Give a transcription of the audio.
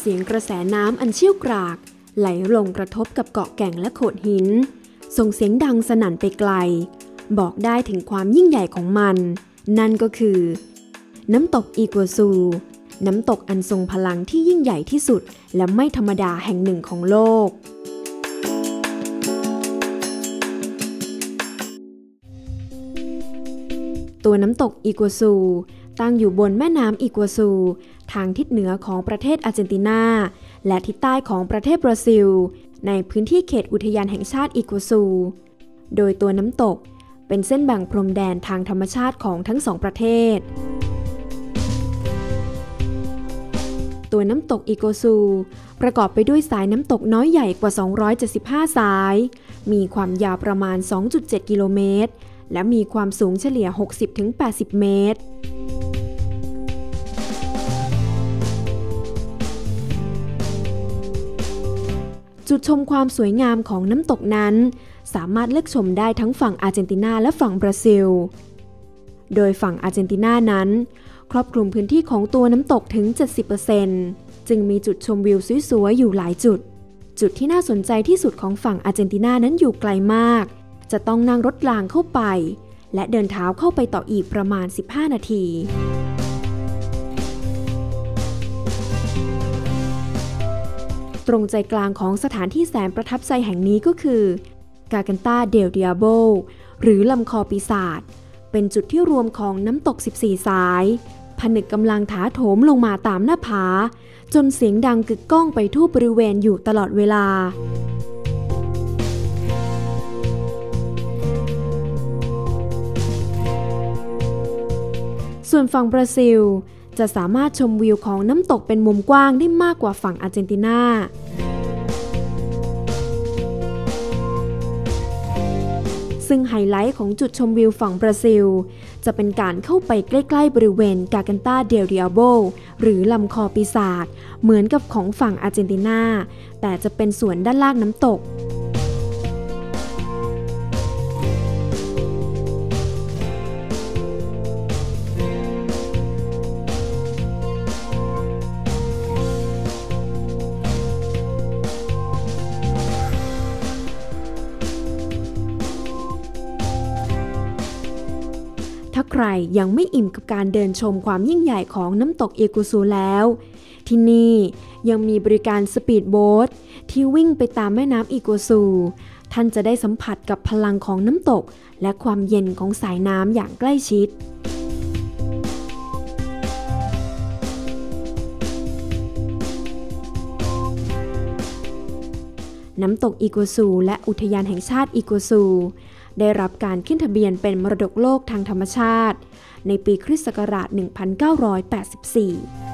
เสียงกระแสน้ำอันเชี่ยวกราก ไหลลงกระทบกับเกาะแก่งและโขดหิน ส่งเสียงดังสนั่นไปไกล บอกได้ถึงความยิ่งใหญ่ของมัน นั่นก็คือ น้ำตกอีกัวซู น้ำตกอันทรงพลังที่ยิ่งใหญ่ที่สุด และไม่ธรรมดาแห่งหนึ่งของโลกตัวน้ำตกอีกัวซู ตั้งอยู่บนแม่น้ำอีกัวซู ทางทิศเหนือของประเทศอาร์เจนตินา และทิศใต้ของประเทศบราซิล ในพื้นที่เขตอุทยานแห่งชาติอีกัวซู โดยตัวน้ำตกเป็นเส้นแบ่งพรมแดนทางธรรมชาติของทั้งสองประเทศ ตัวน้ำตกอีโกซู ประกอบไปด้วยสายน้ำตกน้อยใหญ่กว่า 275 สาย มีความยาวประมาณ 2.7 กิโลเมตร และมีความสูงเฉลี่ย 60-80 เมตร จุดชมความสวยงามของน้ำตกนั้น สามารถเลือกชมได้ทั้งฝั่งอาร์เจนตินาและฝั่งบราซิล โดยฝั่งอาร์เจนตินานั้น ครอบคลุมพื้นที่ของตัวน้ำตกถึง 70%จึงมีจุดชมวิวสวยๆอยู่หลายจุด จุดที่น่าสนใจที่สุดของฝั่งอาร์เจนตินานั้นอยู่ไกลมาก จะต้องนั่งรถรางเข้าไป และเดินเท้าเข้าไปต่ออีกประมาณ 15 นาที ตรงใจกลางของสถานที่แสนประทับใจแห่งนี้ก็คือกากันตาเดลเดียโบหรือลำคอปีศาจเป็นจุดที่รวมของน้ำตก 14 สาย ผนึกกำลังถาโถมลงมาตามหน้าผา จนเสียงดังกึกก้องไปทั่วบริเวณอยู่ตลอดเวลาส่วนฝั่งบราซิล จะสามารถชมวิวของน้ำตกเป็นมุมกว้างได้มากกว่าฝั่งอาร์เจนตินาซึ่งไฮไลท์ของจุดชมวิวฝั่งบราซิล จะเป็นการเข้าไปใกล้ๆบริเวณกากันตาเดลเดียโบหรือลำคอปีศาจเหมือนกับของฝั่งอาร์เจนตินาแต่จะเป็นส่วนด้านล่างน้ำตก ถ้าใครยังไม่อิ่มกับการเดินชมความยิ่งใหญ่ของน้ำตกเอกุซูแล้ว ที่นี่ยังมีบริการสปีดโบ๊ทที่วิ่งไปตามแม่น้ำอีกัวซู ท่านจะได้สัมผัสกับพลังของน้ำตก และความเย็นของสายน้ำอย่างใกล้ชิดน้ำตกอีกัวซู และอุทยานแห่งชาติอีกัวซู ได้รับการขึ้นทะเบียนเป็นมรดกโลกทางธรรมชาติ ในปีคริสต์ศักราช 1984